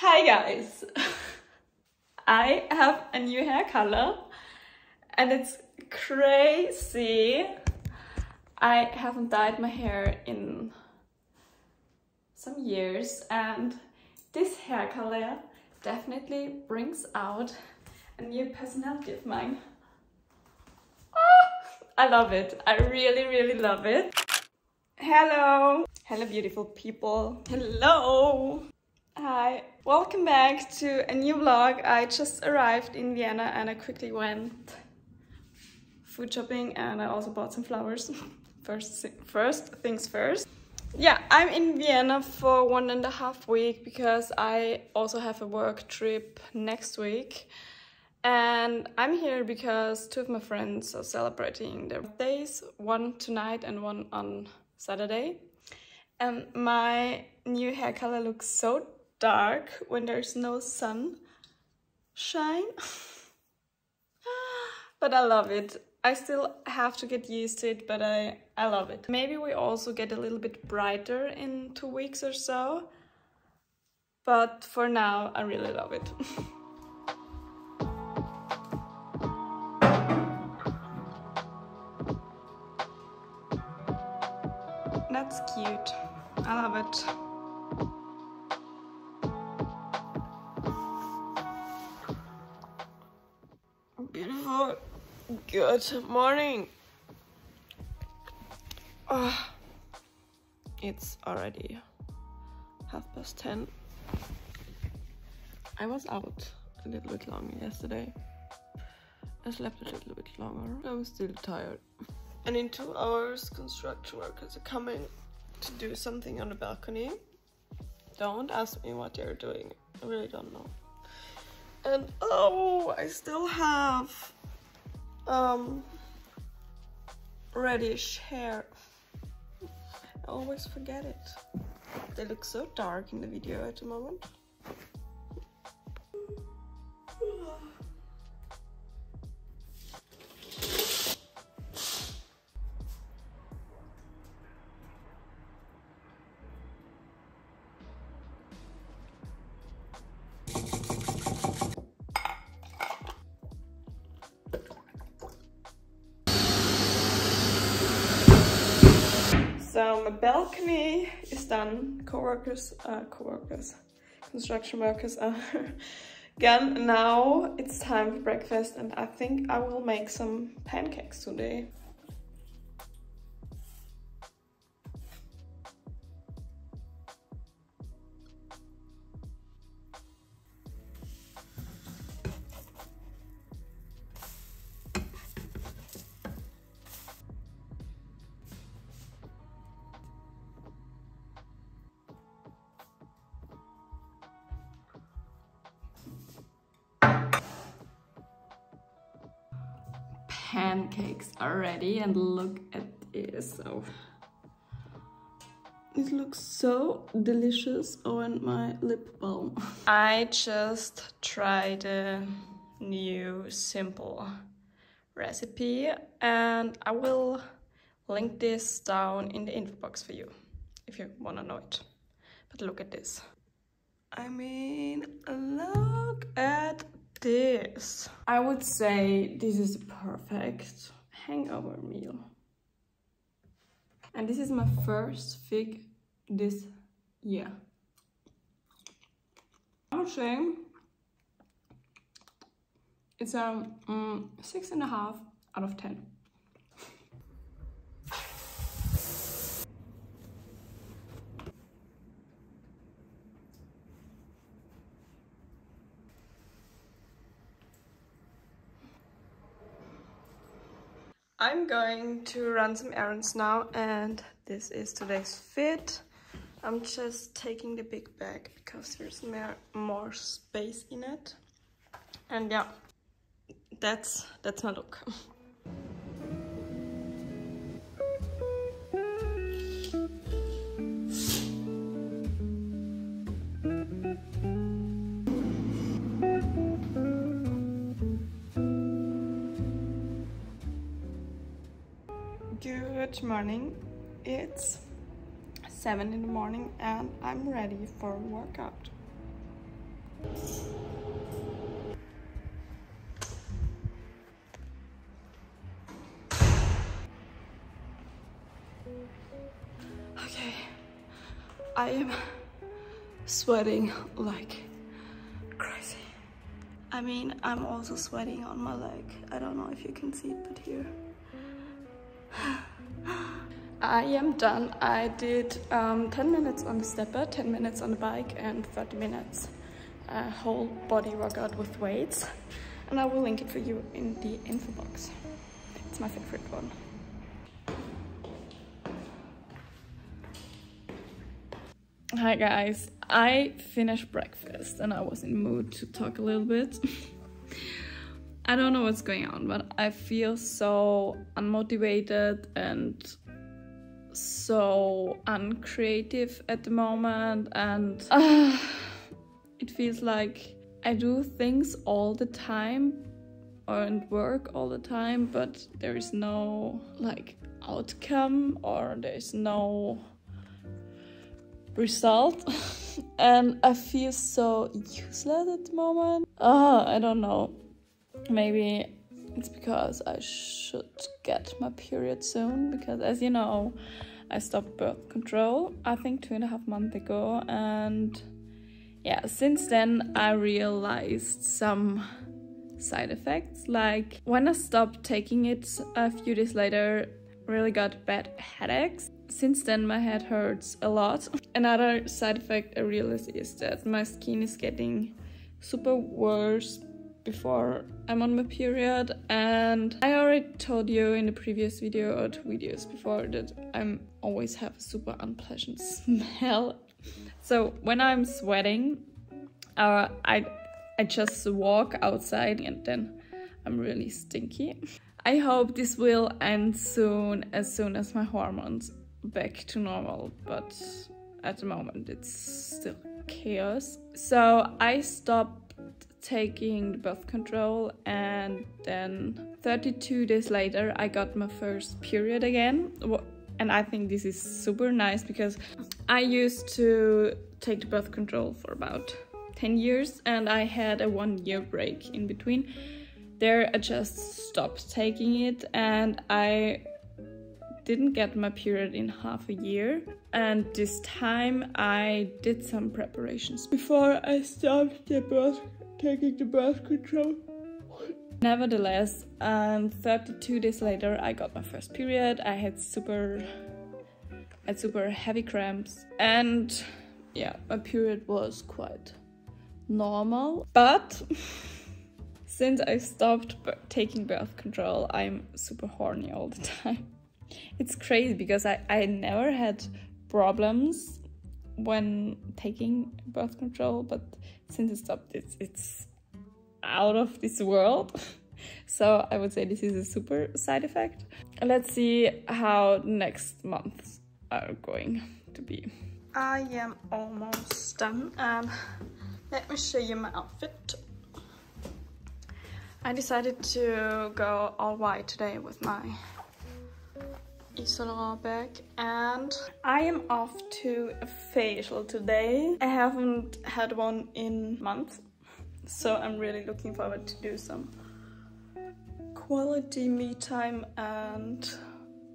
Hi guys! I have a new hair color and it's crazy. I haven't dyed my hair in some years and this hair color definitely brings out a new personality of mine. Ah, I love it. I really, really love it. Hello! Hello beautiful people. Hello! Hi, welcome back to a new vlog. I just arrived in Vienna and I quickly went food shopping and I also bought some flowers. First, first things first. Yeah, I'm in Vienna for one and a half week because I also have a work trip next week. And I'm here because two of my friends are celebrating their birthdays, one tonight and one on Saturday. And my new hair color looks so dark when there's no sun shine. but I love it. I still have to get used to it, but I, I love it. Maybe we also get a little bit brighter in two weeks or so. But for now, I really love it. Beautiful. Good morning. Oh, it's already half past 10. I was out a little bit longer yesterday. I slept a little bit longer. I'm still tired. And in two hours, construction workers are coming to do something on the balcony. Don't ask me what they're doing. I really don't know. And oh, I still have um reddish hair. I always forget it. They look so dark in the video at the moment. So my balcony is done. Co-workers, uh, co-workers, construction workers are gone. Now it's time for breakfast and I think I will make some pancakes today. Pancakes are ready and look at this. So it looks so delicious on my lip balm. I just tried a new simple recipe and I will link this down in the info box for you if you wanna know it. But look at this. I mean, look at this. I would say this is a perfect hangover meal. And this is my first fig this year. I would say it's a um, six and a half out of ten. I'm going to run some errands now and this is today's fit. I'm just taking the big bag because there's more, space in it. And yeah, that's, that's my look. Good morning. It's 7 in the morning and I'm ready for a workout. Okay, I am sweating like crazy. I mean, I'm also sweating on my leg. I don't know if you can see it, but here. I am done. I did um, 10 minutes on the stepper, 10 minutes on the bike, and 30 minutes uh, whole body workout with weights. And I will link it for you in the info box. It's my favorite one. Hi guys, I finished breakfast and I was in mood to talk a little bit. I don't know what's going on, but I feel so unmotivated and so uncreative at the moment and uh, it feels like I do things all the time and work all the time but there is no like outcome or there's no result and I feel so useless at the moment. Oh, I don't know. Maybe it's because I should get my period soon because as you know I stopped birth control I think two and a half months ago. And yeah since then I realized some side effects. Like when I stopped taking it a few days later really got bad headaches. Since then my head hurts a lot. Another side effect I realized is that my skin is getting super worse before I'm on my period and I already told you in the previous video or two videos before that I'm always have a super unpleasant smell. So when I'm sweating uh, I I just walk outside and then I'm really stinky. I hope this will end soon as soon as my hormones back to normal but at the moment it's still chaos. So I stopped taking the birth control and then 32 days later I got my first period again. And I think this is super nice because I used to take the birth control for about 10 years and I had a one year break in between. There I just stopped taking it and I didn't get my period in half a year. And this time I did some preparations. Before I stopped the birth taking the birth control. Nevertheless, um, 32 days later, I got my first period. I had super, had super heavy cramps, and yeah, my period was quite normal. But since I stopped taking birth control, I'm super horny all the time. It's crazy because I, I never had problems when taking birth control, but since it stopped, it's it's out of this world. so I would say this is a super side effect. Let's see how next months are going to be. I am almost done and let me show you my outfit. I decided to go all white today with my Yves bag and I am off to a facial today. I haven't had one in months so I'm really looking forward to do some quality me time and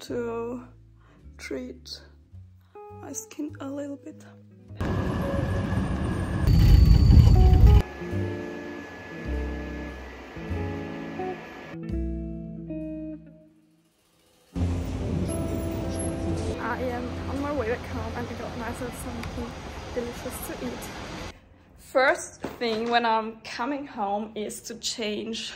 to treat my skin a little bit. First thing when I'm coming home is to change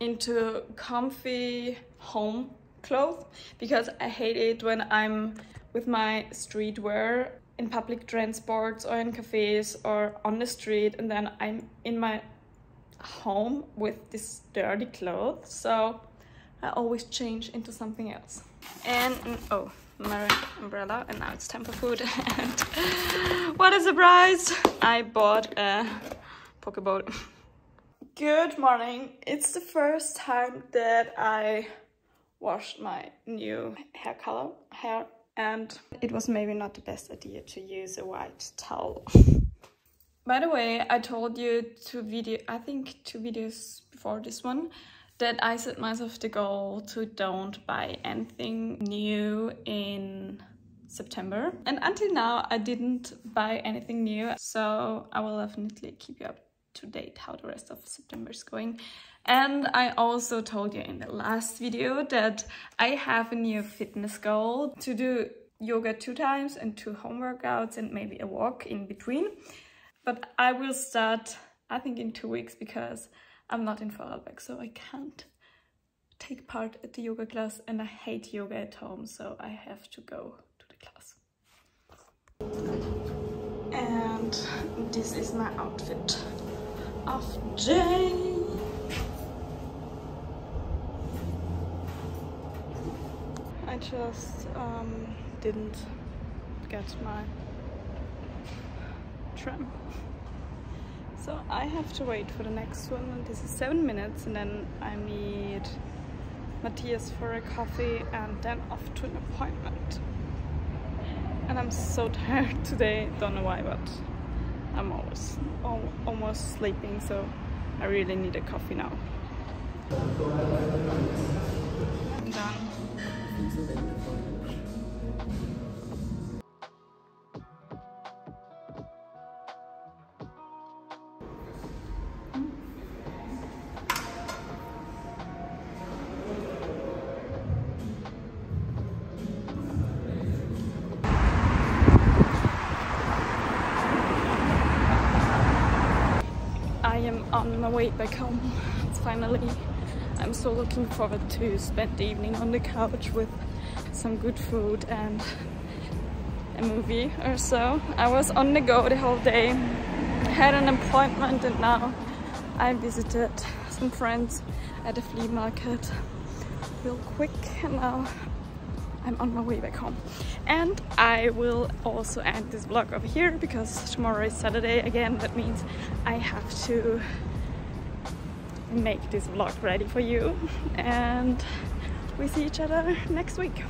into comfy home clothes because I hate it when I'm with my streetwear in public transports or in cafes or on the street and then I'm in my home with this dirty clothes. So I always change into something else. And oh my umbrella and now it's time for food. And what a surprise! I bought a poke bowl good morning. It's the first time that I washed my new hair color hair and it was maybe not the best idea to use a white towel. By the way, I told you two video, I think two videos before this one, that I set myself the goal to don't buy anything new in September. And until now, I didn't buy anything new. So I will definitely keep you up to date how the rest of September is going. And I also told you in the last video that I have a new fitness goal to do yoga two times and two home workouts and maybe a walk in between. But I will start, I think in two weeks because I'm not in Vorarlberg, so I can't take part at the yoga class and I hate yoga at home, so I have to go to the class. And this is my outfit of day. I just um, didn't get my tram. So I have to wait for the next one. This is seven minutes and then I meet Matthias for a coffee and then off to an appointment. And I'm so tired today, don't know why, but I'm always almost sleeping, so I really need a coffee now. On my way back home. Finally, I'm so looking forward to spend the evening on the couch with some good food and a movie or so. I was on the go the whole day, had an appointment and now I visited some friends at the flea market real quick and now I'm on my way back home. And I will also end this vlog over here because tomorrow is Saturday again. That means I have to make this vlog ready for you. And we see each other next week.